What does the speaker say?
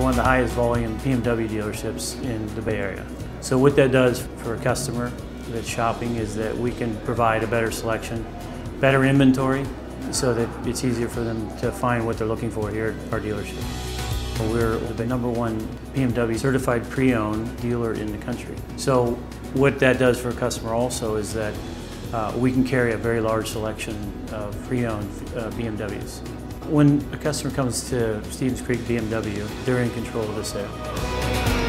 one of the highest volume BMW dealerships in the Bay Area. So what that does for a customer that's shopping is that we can provide a better selection, better inventory, so that it's easier for them to find what they're looking for here at our dealership. We're the number one BMW certified pre-owned dealer in the country. So what that does for a customer also is that uh, we can carry a very large selection of pre-owned uh, BMWs. When a customer comes to Stevens Creek BMW, they're in control of the sale.